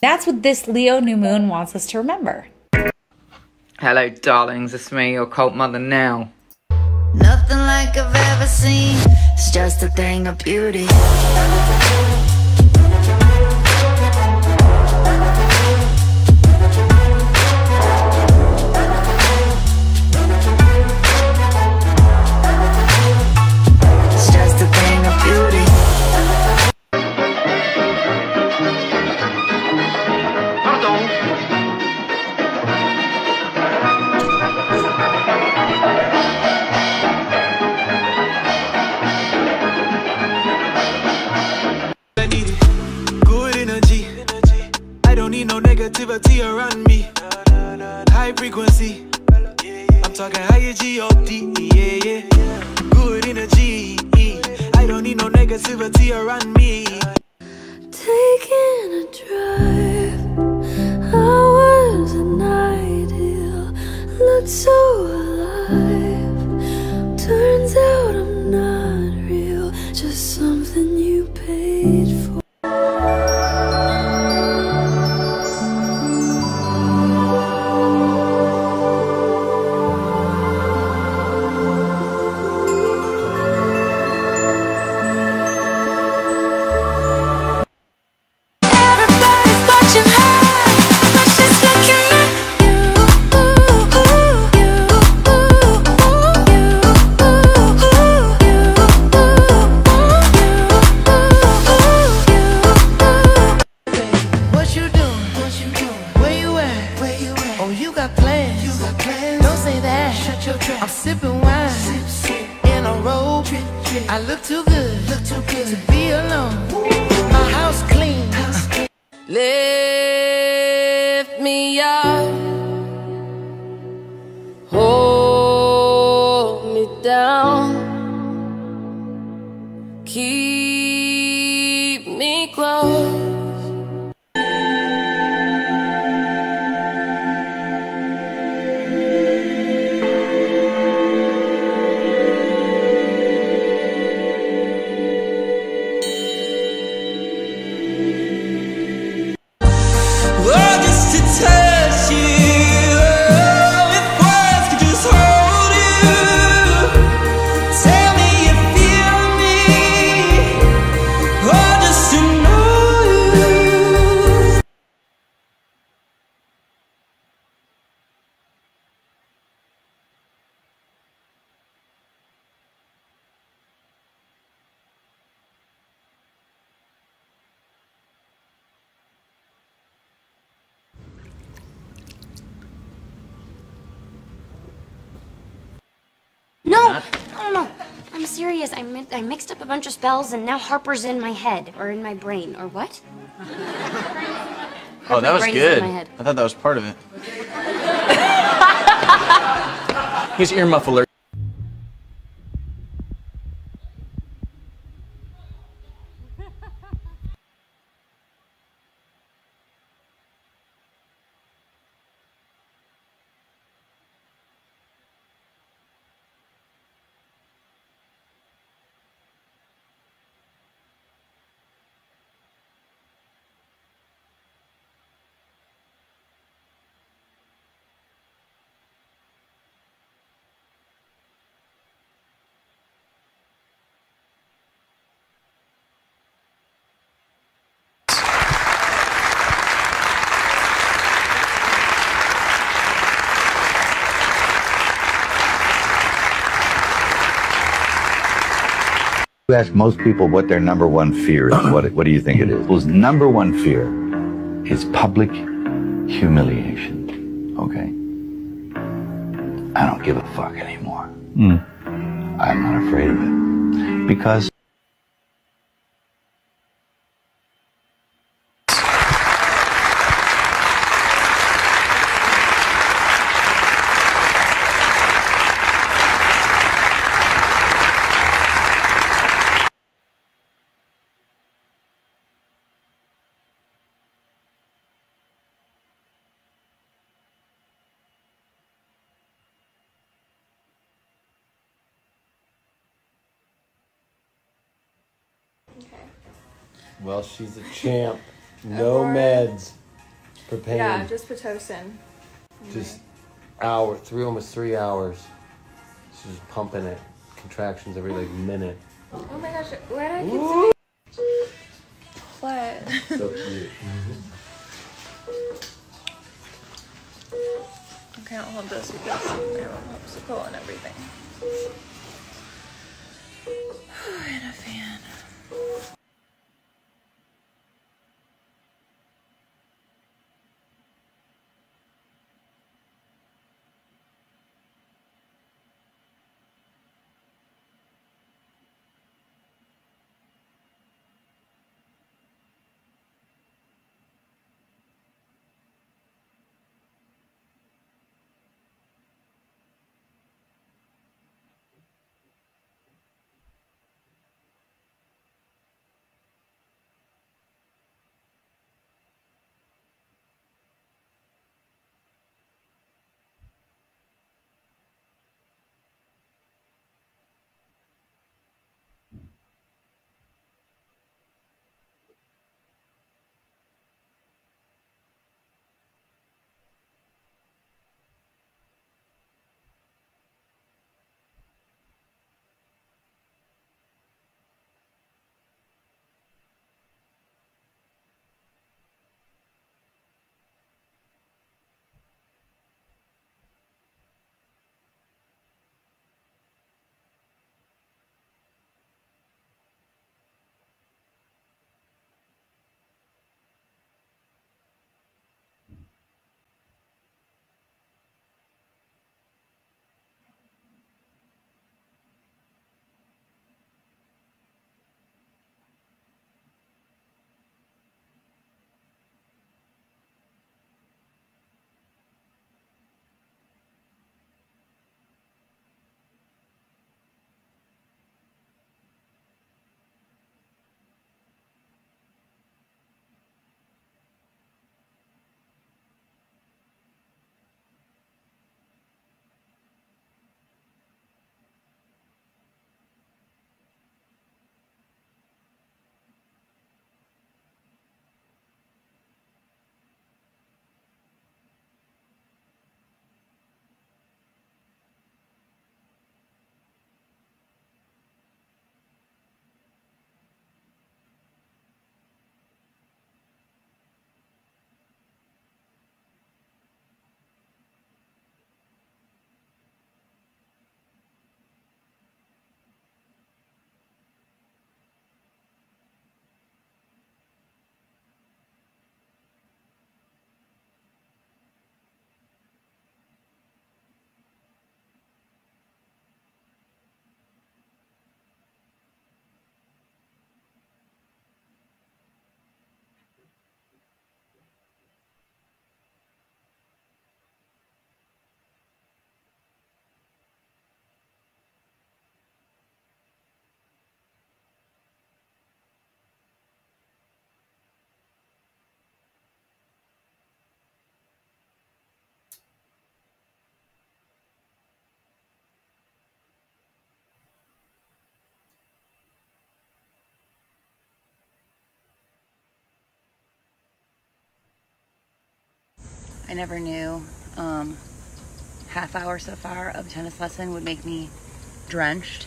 That's what this Leo new moon wants us to remember. Hello, darlings. It's me, your cult mother now. Nothing like I've ever seen. It's just a thing of beauty. No, no, no. I'm serious. I, mi- I mixed up a bunch of spells and now Harper's in my head or in my brain or what? Oh, that was good. in my head. I thought that was part of it. Here's ear muffler. You ask most people what their number one fear is. What, what do you think it is? People's number one fear is public humiliation. Okay? I don't give a fuck anymore. Hmm. I'm not afraid of it. Because Well, she's a champ. No meds. for pain. Yeah, just Pitocin. Just hour, three almost three hours. She's just pumping it, contractions every like minute. Oh my gosh, why do I keep Ooh. saying What? So cute. Okay, I can't hold this because I have a popsicle and everything. and a fan. I never knew um, half hour so far of tennis lesson would make me drenched,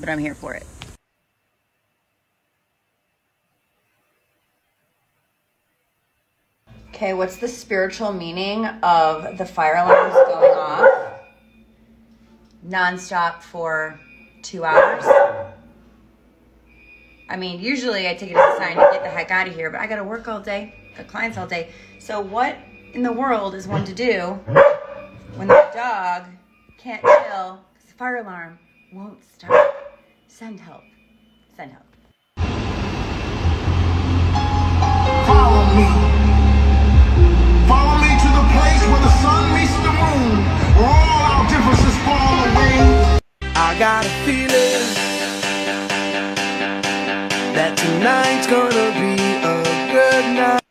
but I'm here for it. Okay, what's the spiritual meaning of the fire alarms going off nonstop for two hours? I mean, usually I take it as a sign to get the heck out of here, but I gotta work all day, got clients all day. So, what in the world is one to do when the dog can't chill because the fire alarm won't start? Send help. Send help. Follow me. Follow me to the place where the sun meets the moon, where all our differences fall away. I got a feeling that tonight's gonna be a good night.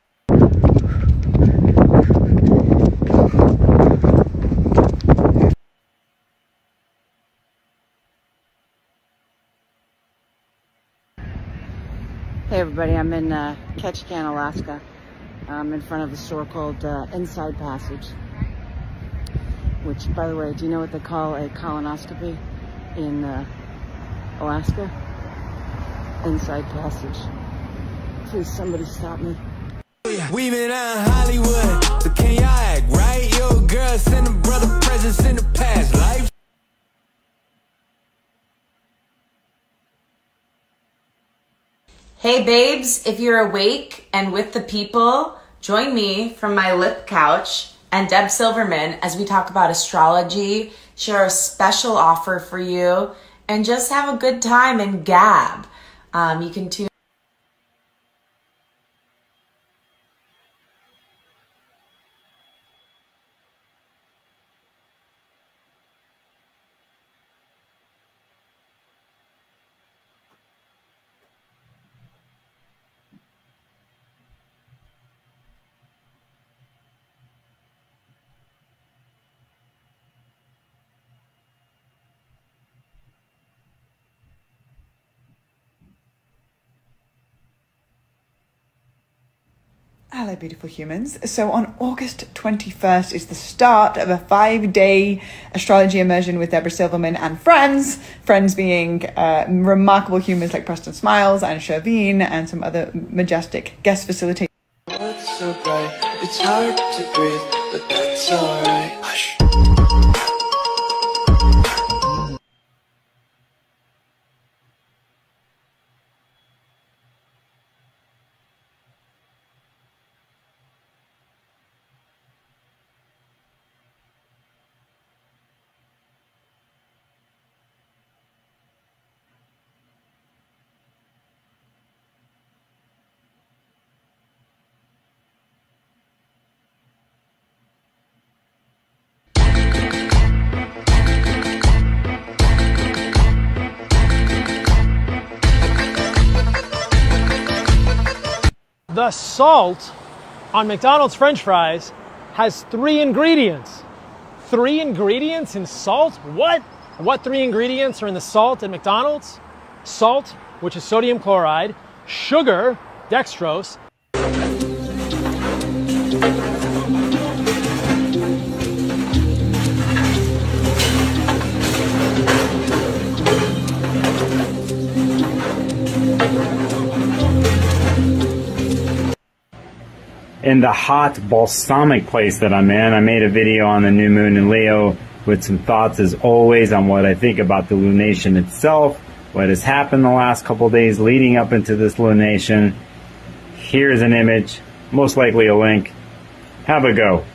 Hey everybody, I'm in uh, Ketchikan, Alaska. I'm in front of a store called uh, Inside Passage. Which, by the way, do you know what they call a colonoscopy in uh, Alaska? Inside Passage. Please, somebody stop me. We been out in Hollywood, so can y'all act right? Yo, girl, send a brother presents in the past life. Hey babes, if you're awake and with the people, join me from my lip couch and Deb Silverman as we talk about astrology, share a special offer for you, and just have a good time and gab. Um, you can tune Hello, beautiful humans. So, on August 21st is the start of a five day astrology immersion with Deborah Silverman and friends. Friends being uh, remarkable humans like Preston Smiles and Shervine and some other majestic guest facilitators. Salt on McDonald's french fries has three ingredients. Three ingredients in salt? What? What three ingredients are in the salt at McDonald's? Salt, which is sodium chloride, sugar, dextrose, in the hot balsamic place that I'm in. I made a video on the new moon in Leo with some thoughts as always on what I think about the lunation itself, what has happened the last couple days leading up into this lunation. Here's an image, most likely a link. Have a go.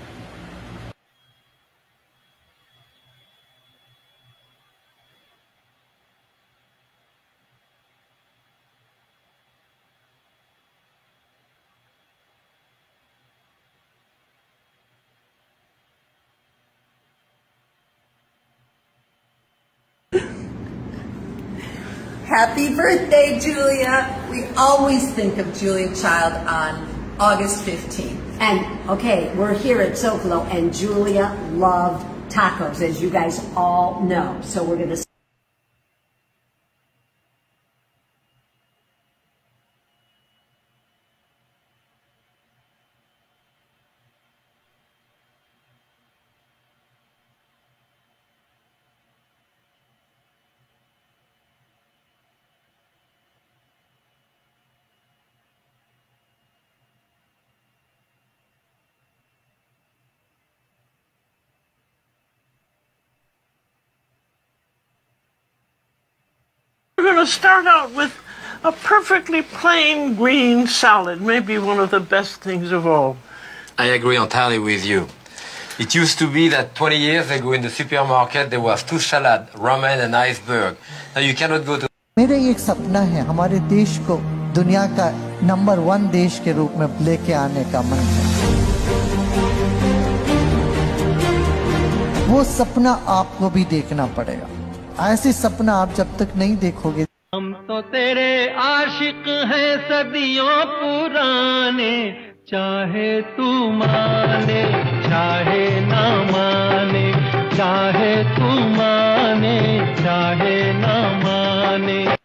Happy birthday, Julia. We always think of Julia Child on August 15th. And okay, we're here at Zocalo, and Julia loved tacos, as you guys all know. So we're gonna. We're to start out with a perfectly plain green salad, maybe one of the best things of all. I agree entirely with you. It used to be that 20 years ago in the supermarket there was two salad, romaine and iceberg. Now you cannot go to मेरे एक सपना है हमारे देश को दुनिया का number one देश के रूप में लेके आने का मन है वो सपना आपको भी देखना पड़ेगा ऐसे सपना आप जब तक नहीं देखोगे हम तो तेरे आशिक हैं सदियों पुराने, चाहे तू माने, चाहे ना माने, चाहे तू माने, चाहे ना माने।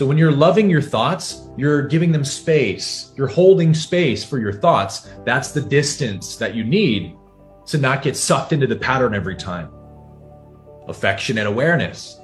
So when you're loving your thoughts, you're giving them space. You're holding space for your thoughts. That's the distance that you need to not get sucked into the pattern every time. Affection and awareness.